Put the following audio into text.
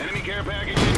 Enemy care package.